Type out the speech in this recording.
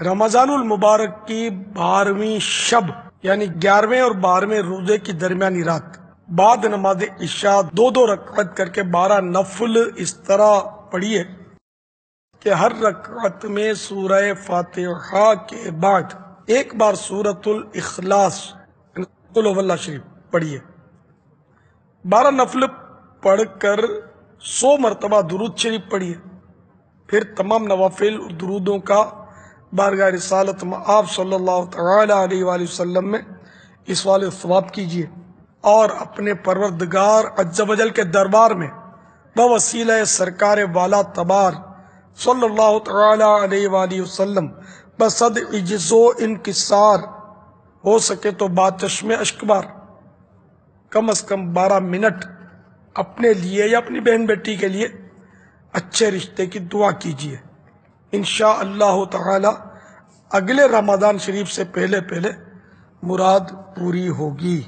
رمضان المبارک کی بارہویں شب یعنی گیارہویں اور بارہویں روزے کی درمیانی رات۔ بعد نماز عشاء دو دو رکعت کر کے بارہ نفل اس طرح پڑھیے کہ ہر رکعت میں سورہ فاتحہ کے بعد ایک بار سورت الاخلاص یعنی اللہ شریف پڑھیے بارہ نفل پڑھ کر سو مرتبہ درود شریف پڑھیے پھر تمام نوافل اور درودوں کا بارگاہ رسالت میں آپ صلی اللہ تعالی علیہ وآلہ وسلم میں اس والے ثواب کیجیے اور اپنے پروردگار عز کے دربار میں بوسیلہ سرکار والا تبار صلی اللہ تعالی علیہ وآلہ وسلم بصد عجز و انکسار ہو سکے تو بات چشم اشکبار کم از کم بارہ منٹ اپنے لیے یا اپنی بہن بیٹی کے لیے اچھے رشتے کی دعا کیجیے انشاء اللہ تعالی اگلے رمضان شریف سے پہلے پہلے مراد پوری ہوگی۔